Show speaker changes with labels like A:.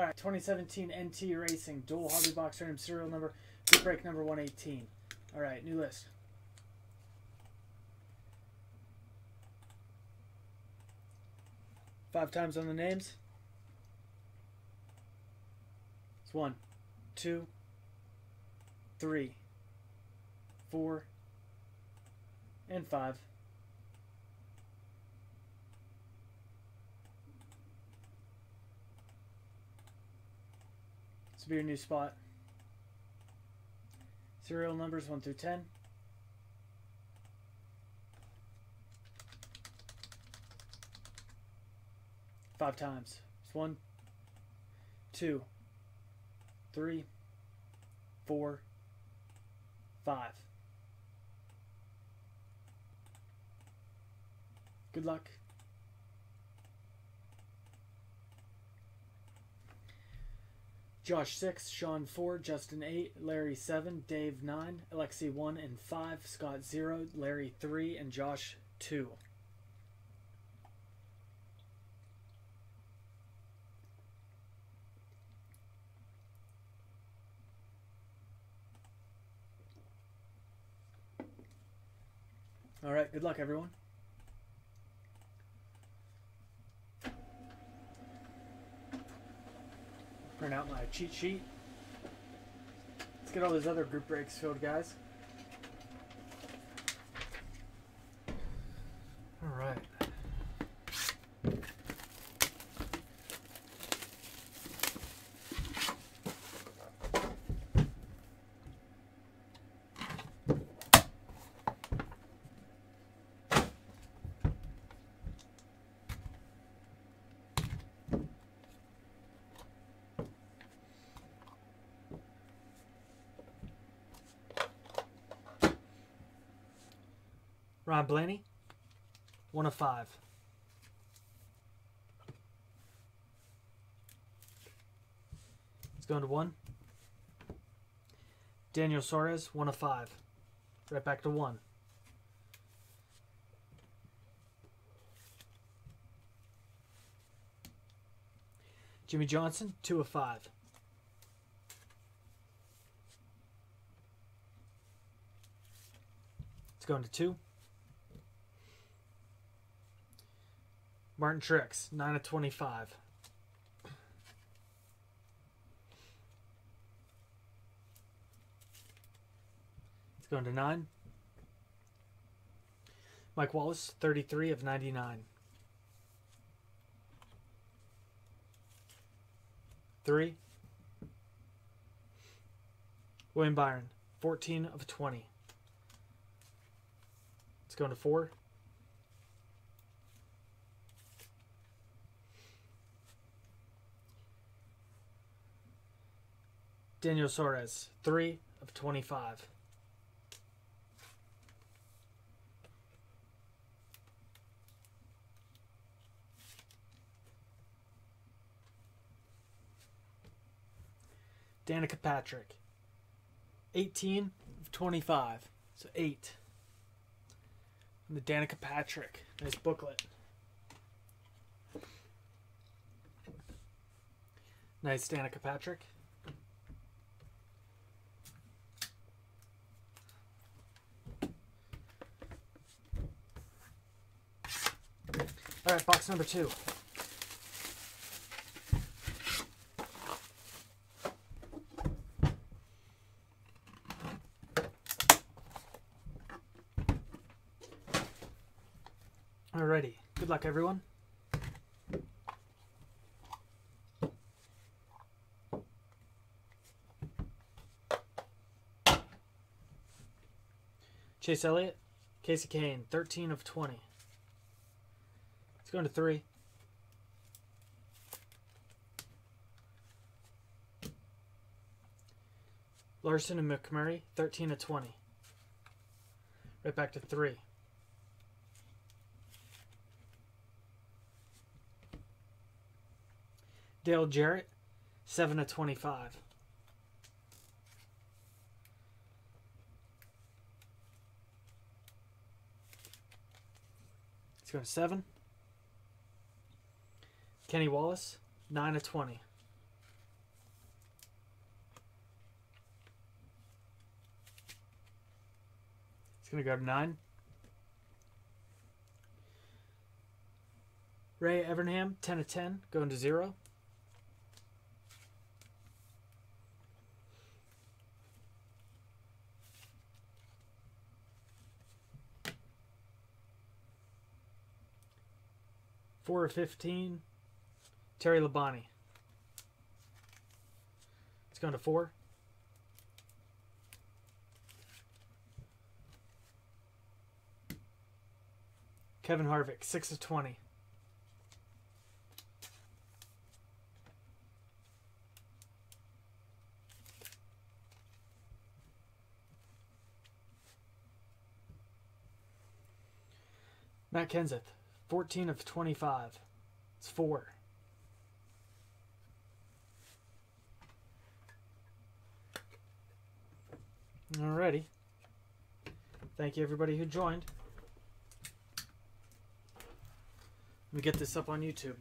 A: All right, 2017 NT Racing dual hobby box random serial number group break number 118. All right, new list. Five times on the names. It's one, two, three, four, and five. This will be your new spot. Serial numbers 1 through 10. Five times. It's one, two, three, four, five. Good luck. Josh 6, Sean 4, Justin 8, Larry 7, Dave 9, Alexi 1 and 5, Scott 0, Larry 3, and Josh 2. All right, good luck, everyone. Print out my cheat sheet. Let's get all those other group breaks filled, guys. All right. Ryan Blaney, one of five. It's going to one. Daniel Suarez, one of five. Right back to one. Jimmie Johnson, two of five. It's going to two. Martin Truex, 9 of 25. It's going to 9. Mike Wallace, 33 of 99. 3. William Byron, 14 of 20. It's going to 4. Daniel Suarez, 3 of 25. Danica Patrick, 18 of 25. So 8. And the Danica Patrick. Nice booklet. Nice Danica Patrick. All right, box number two. Alrighty, good luck everyone. Chase Elliott, Casey Kahne, 13 of 20. It's going to three. Larson and McMurray, 13 to 20. Right back to three. Dale Jarrett, 7 to 25. Let's go to 7. Kenny Wallace, 9 of 20. It's going to grab 9. Ray Evernham, 10 of 10, going to 0. Four of fifteen, Terry Labonte. It's going to four. Kevin Harvick, six of twenty. Matt Kenseth, 14 of 25. It's four. Alrighty. Thank you, everybody who joined. Let me get this up on YouTube.